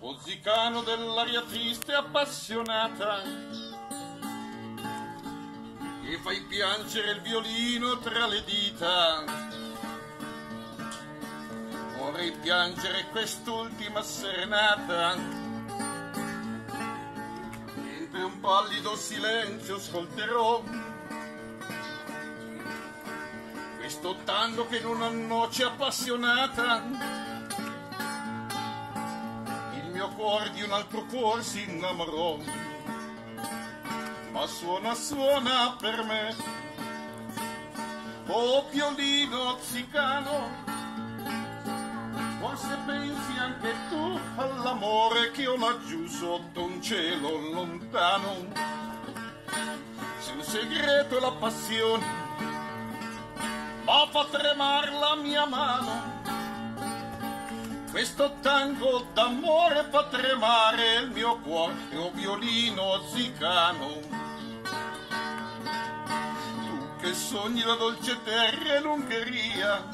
Ozzicano dell'aria triste e appassionata. E fai piangere il violino tra le dita. Vorrei piangere quest'ultima serenata. Mentre un pallido silenzio ascolterò questo tango che in una noce appassionata cuore di un altro cuore si innamorò. Ma suona suona per me. Oh violino zicano forse pensi anche tu all'amore che ho laggiù sotto un cielo lontano. Se un segreto è la passione ma fa tremare la mia mano. Questo tango d'amore fa tremare il mio cuore, è un violino zicano. Tu che sogni la dolce terra e l'Ungheria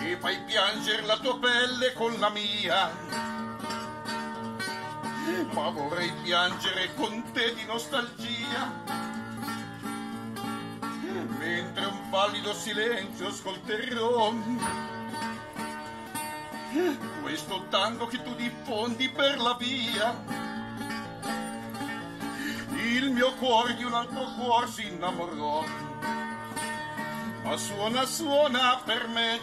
e fai piangere la tua pelle con la mia. Ma vorrei piangere con te di nostalgia mentre un pallido silenzio ascolterò questo tango che tu diffondi per la via. Il mio cuore di un altro cuore si innamorò. Ma suona suona per me.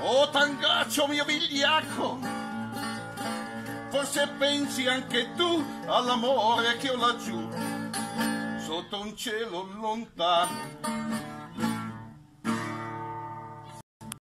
Oh tangaccio mio vigliacco forse pensi anche tu all'amore che ho laggiù sotto un cielo lontano